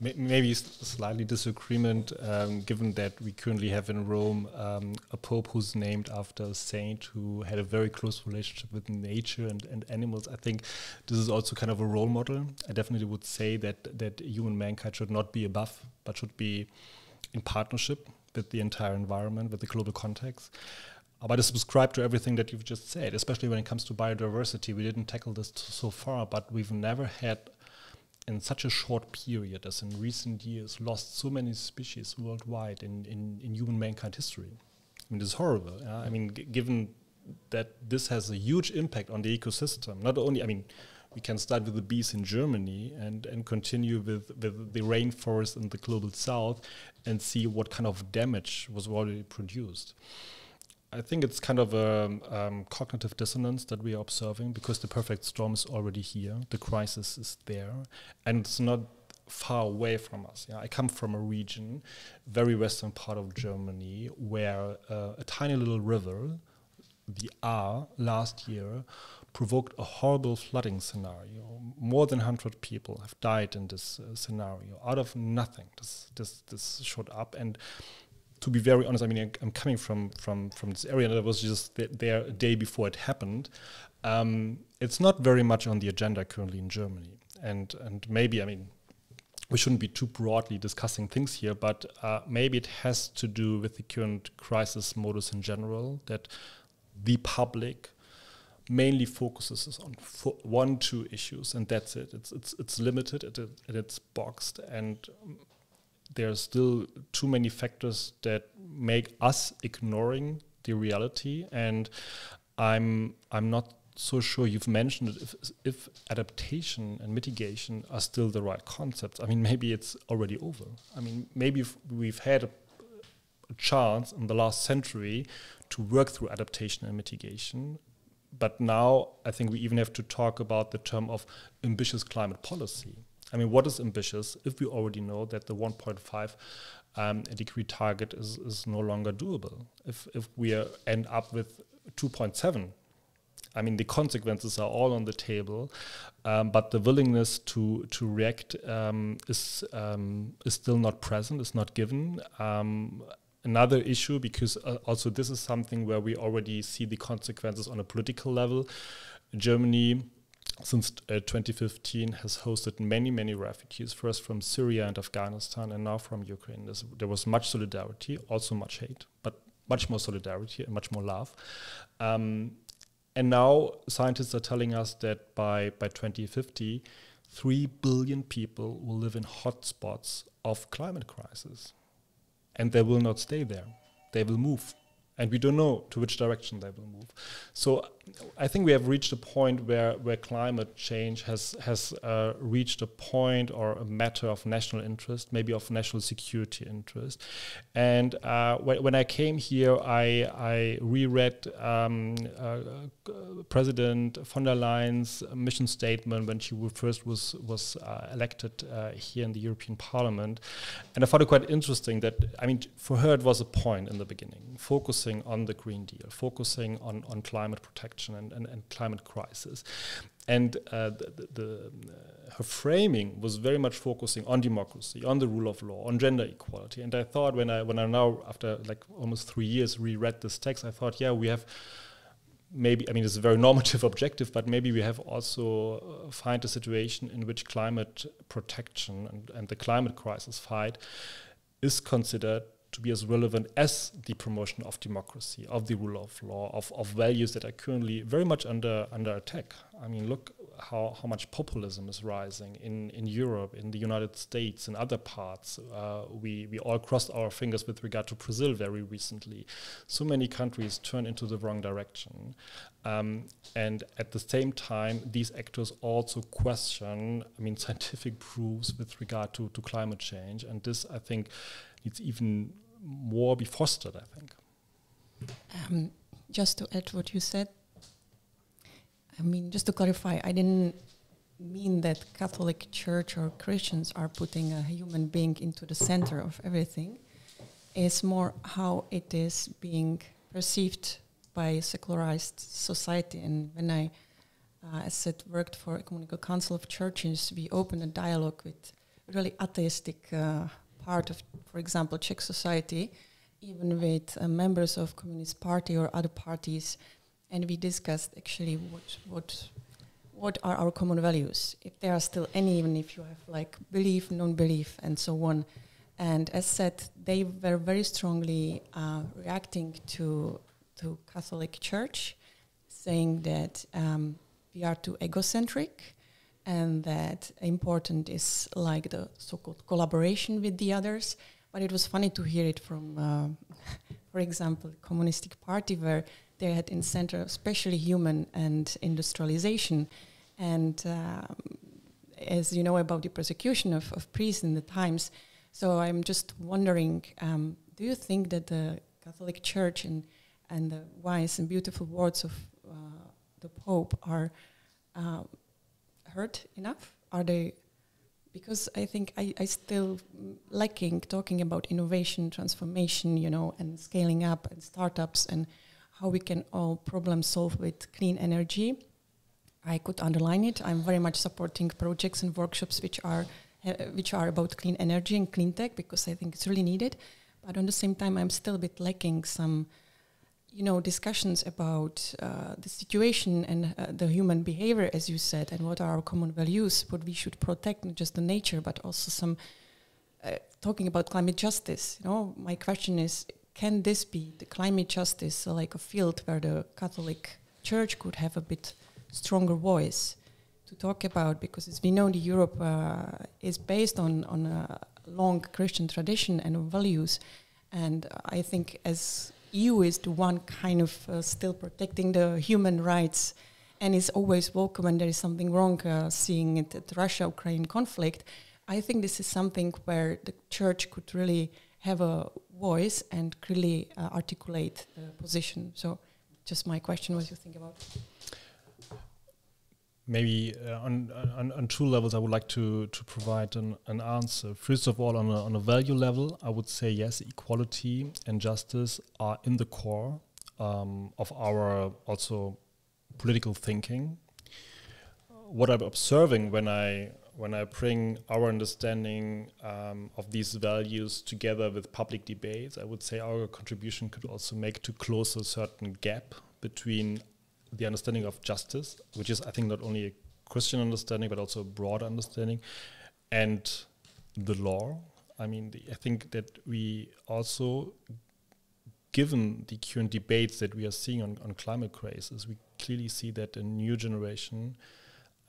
maybe slightly disagreement, um, given that we currently have in Rome um, a pope who's named after a saint who had a very close relationship with nature and, and animals. I think this is also kind of a role model. I definitely would say that that human mankind should not be above, but should be in partnership with the entire environment, with the global context. But I subscribe to everything that you've just said, especially when it comes to biodiversity. We didn't tackle this so far, but we've never had in such a short period as in recent years lost so many species worldwide in, in, in human mankind history. I mean, this is horrible. Uh, I mean, given that this has a huge impact on the ecosystem, not only, I mean, we can start with the bees in Germany and, and continue with, with the rainforest in the global south and see what kind of damage was already produced. I think it's kind of a um, cognitive dissonance that we are observing because the perfect storm is already here, the crisis is there, and it's not far away from us. Yeah, I come from a region, very western part of Germany, where uh, a tiny little river, the Ahr, last year provoked a horrible flooding scenario. More than 100 people have died in this uh, scenario out of nothing. This this this showed up and to be very honest, I mean, I'm coming from from from this area that was just th there a day before it happened. Um, it's not very much on the agenda currently in Germany, and and maybe I mean, we shouldn't be too broadly discussing things here, but uh, maybe it has to do with the current crisis modus in general that the public mainly focuses on one two issues and that's it. It's it's it's limited It it's boxed. And there are still too many factors that make us ignoring the reality. And i'm i'm not so sure you've mentioned if, if adaptation and mitigation are still the right concepts. I mean maybe it's already over. I mean maybe we've had a, a chance in the last century to work through adaptation and mitigation but now I think we even have to talk about the term of ambitious climate policy. I mean, what is ambitious if we already know that the 1.5 um, degree target is, is no longer doable? If, if we end up with 2.7, I mean, the consequences are all on the table, um, but the willingness to to react um, is um, is still not present, is not given. Um, another issue, because uh, also this is something where we already see the consequences on a political level. Germany since uh, 2015 has hosted many many refugees first from Syria and Afghanistan and now from Ukraine. There's, there was much solidarity also much hate but much more solidarity and much more love. Um, and now scientists are telling us that by by 2050 3 billion people will live in hotspots of climate crisis. And they will not stay there. They will move and we don't know to which direction they will move. So I think we have reached a point where, where climate change has has uh, reached a point or a matter of national interest, maybe of national security interest. And uh, when, when I came here, I, I reread um, uh, President von der Leyen's mission statement when she first was was uh, elected uh, here in the European Parliament, and I found it quite interesting that I mean for her it was a point in the beginning, focusing focusing on the Green Deal, focusing on, on climate protection and, and, and climate crisis. And uh, the, the uh, her framing was very much focusing on democracy, on the rule of law, on gender equality. And I thought when I when I now after like almost three years reread this text, I thought, yeah, we have maybe I mean it's a very normative objective, but maybe we have also uh, find a situation in which climate protection and, and the climate crisis fight is considered to be as relevant as the promotion of democracy, of the rule of law, of, of values that are currently very much under under attack. I mean, look how, how much populism is rising in, in Europe, in the United States, in other parts. Uh, we, we all crossed our fingers with regard to Brazil very recently. So many countries turn into the wrong direction. Um, and at the same time, these actors also question, I mean, scientific proofs with regard to, to climate change. And this, I think, needs even more be fostered, I think. Um, just to add what you said, I mean, just to clarify, I didn't mean that Catholic Church or Christians are putting a human being into the center of everything. It's more how it is being perceived by secularized society. And when I, uh, as said, worked for Ecumenical Council of Churches, we opened a dialogue with really atheistic uh, part of, for example, Czech society, even with uh, members of Communist Party or other parties, and we discussed actually what what what are our common values, if there are still any, even if you have like belief, non-belief, and so on. And as said, they were very strongly uh, reacting to to Catholic Church, saying that um, we are too egocentric, and that important is like the so-called collaboration with the others. But it was funny to hear it from, uh, for example, Communistic Party, where they had in center especially human and industrialization. And um, as you know about the persecution of, of priests in the times, so I'm just wondering, um, do you think that the Catholic Church and and the wise and beautiful words of uh, the Pope are uh, heard enough? Are they? Because I think I, I still lacking talking about innovation, transformation, you know, and scaling up and startups and how we can all problem solve with clean energy. I could underline it. I'm very much supporting projects and workshops which are uh, which are about clean energy and clean tech because I think it's really needed. But on the same time, I'm still a bit lacking some, you know, discussions about uh, the situation and uh, the human behavior, as you said, and what are our common values, what we should protect, not just the nature, but also some uh, talking about climate justice. You know, my question is, can this be the climate justice, uh, like a field where the Catholic Church could have a bit stronger voice? to talk about because as we know the Europe uh, is based on on a long Christian tradition and values and I think as EU is the one kind of uh, still protecting the human rights and is always welcome when there is something wrong uh, seeing it at Russia-Ukraine conflict. I think this is something where the church could really have a voice and really uh, articulate the position. So just my question what you think about maybe uh, on, on, on two levels I would like to to provide an, an answer. First of all, on a, on a value level, I would say yes, equality and justice are in the core um, of our also political thinking. What I'm observing when I when I bring our understanding um, of these values together with public debates, I would say our contribution could also make to close a certain gap between the understanding of justice, which is, I think, not only a Christian understanding but also a broader understanding, and the law. I mean, the, I think that we also, given the current debates that we are seeing on, on climate crisis, we clearly see that a new generation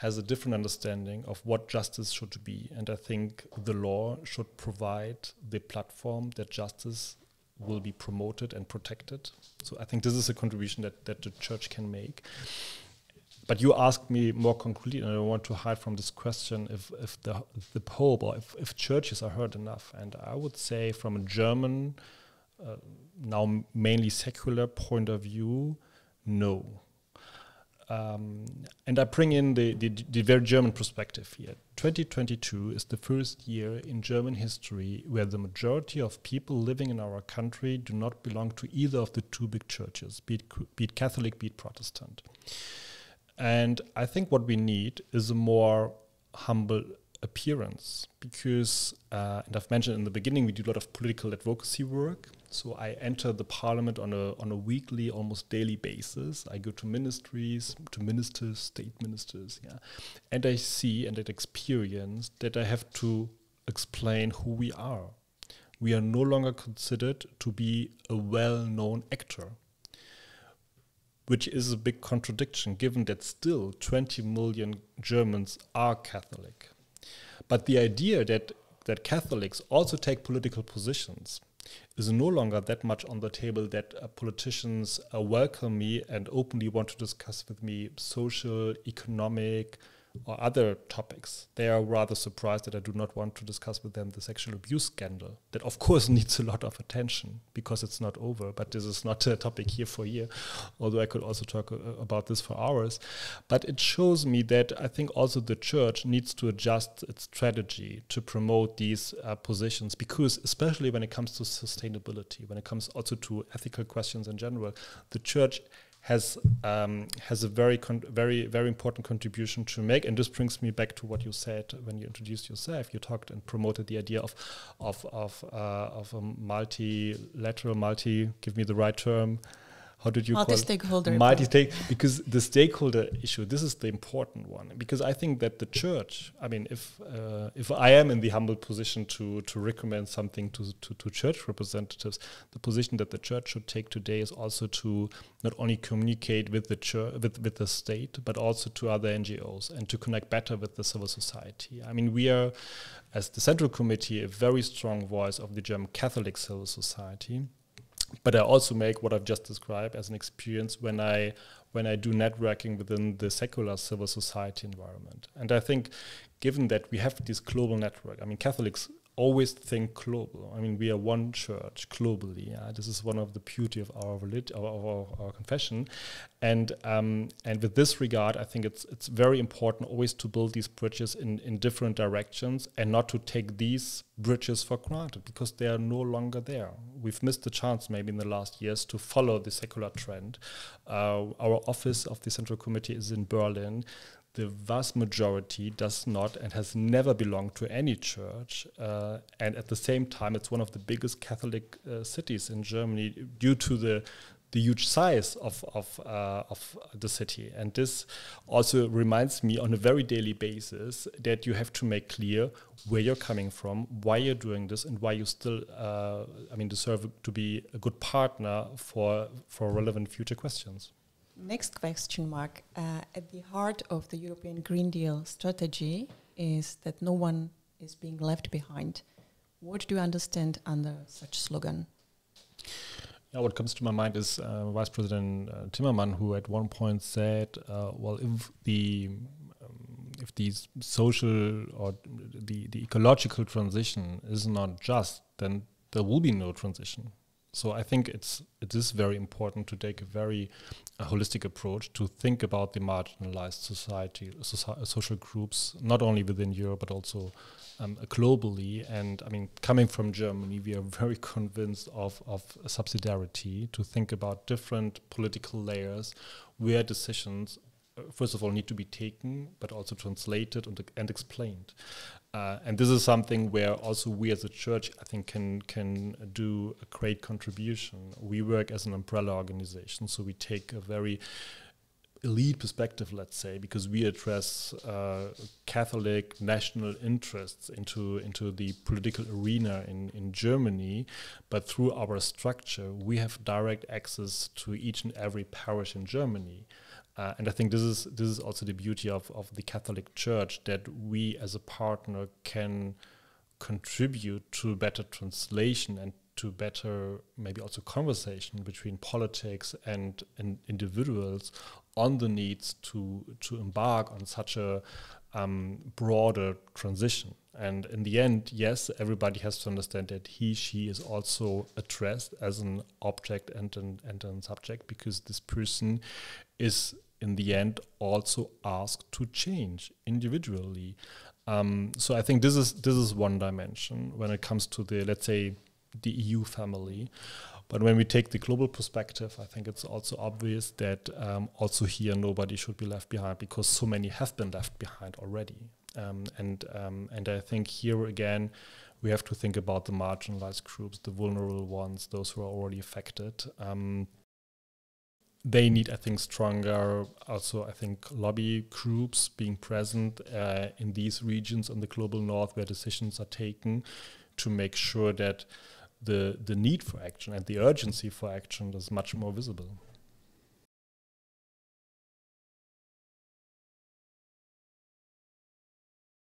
has a different understanding of what justice should be. And I think the law should provide the platform that justice will be promoted and protected. So I think this is a contribution that, that the church can make. But you asked me more concretely, and I don't want to hide from this question if, if the, the Pope or if, if churches are heard enough. And I would say, from a German, uh, now mainly secular point of view, no. Um, and I bring in the, the, the, very German perspective here. 2022 is the first year in German history where the majority of people living in our country do not belong to either of the two big churches, be it, be it Catholic, be it Protestant. And I think what we need is a more humble appearance because, uh, and I've mentioned in the beginning, we do a lot of political advocacy work. So I enter the parliament on a on a weekly, almost daily basis. I go to ministries, to ministers, state ministers, yeah, and I see and I experience that I have to explain who we are. We are no longer considered to be a well-known actor which is a big contradiction given that still 20 million Germans are Catholic. But the idea that that Catholics also take political positions is no longer that much on the table that uh, politicians uh, welcome me and openly want to discuss with me social, economic, or other topics, they are rather surprised that I do not want to discuss with them the sexual abuse scandal. That, of course, needs a lot of attention because it's not over, but this is not a topic here for here, although I could also talk uh, about this for hours. But it shows me that I think also the church needs to adjust its strategy to promote these uh, positions because, especially when it comes to sustainability, when it comes also to ethical questions in general, the church has um, has a very very very important contribution to make. And this brings me back to what you said when you introduced yourself. You talked and promoted the idea of of of uh, of a multilateral, multi. Give me the right term how did you multi-stakeholder multi-stake because the stakeholder issue this is the important one because i think that the church i mean if uh, if i am in the humble position to to recommend something to, to to church representatives the position that the church should take today is also to not only communicate with the church with with the state but also to other ngos and to connect better with the civil society. I mean we are as the central committee a very strong voice of the german catholic civil society but I also make what I've just described as an experience when I when I do networking within the secular civil society environment. And I think, given that we have this global network, I mean, Catholics always think global. I mean, we are one church globally. Yeah? This is one of the beauty of our religion, our, our, our, confession, and um, and with this regard, I think it's it's very important always to build these bridges in in different directions and not to take these bridges for granted because they are no longer there. We've missed the chance maybe in the last years to follow the secular trend. Uh, our office of the Central Committee is in Berlin the vast majority does not and has never belonged to any church. Uh, and at the same time, it's one of the biggest Catholic uh, cities in Germany due to the the huge size of of, uh, of the city. And this also reminds me on a very daily basis that you have to make clear where you're coming from, why you're doing this, and why you still, uh, I mean, deserve to be a good partner for for relevant future questions. Next question, Marc. Uh, at the heart of the European Green Deal strategy is that no one is being left behind. What do you understand under such slogan? Yeah, what comes to my mind is uh, Vice President uh, Timmermans, who at one point said, uh, "Well, if the um, if the social or the the ecological transition is not just, then there will be no transition." So I think it's it is very important to take a very holistic approach to think about the marginalized society, soci social groups, not only within Europe but also um, globally. And I mean, coming from Germany, we are very convinced of of subsidiarity to think about different political layers where decisions first of all need to be taken but also translated and, and explained uh, and this is something where also we as a church, I think, can can do a great contribution. We work as an umbrella organization, so we take a very elite perspective, let's say, because we address uh, Catholic national interests into into the political arena in in Germany, but through our structure, we have direct access to each and every parish in Germany. Uh, and I think this is this is also the beauty of, of the Catholic Church that we as a partner can contribute to better translation and to better maybe also conversation between politics and, and individuals on the needs to to embark on such a um, broader transition. And in the end, yes, everybody has to understand that he, she is also addressed as an object and an, and an subject because this person is in the end also asked to change individually. Um, so I think this is this is one dimension when it comes to the let's say the EU family. But when we take the global perspective, I think it's also obvious that um, also here nobody should be left behind because so many have been left behind already. Um, and um, and I think here again, we have to think about the marginalized groups, the vulnerable ones, those who are already affected. Um, they need, I think, stronger, also, I think, lobby groups being present uh, in these regions on the global north where decisions are taken to make sure that the, the need for action and the urgency for action is much more visible.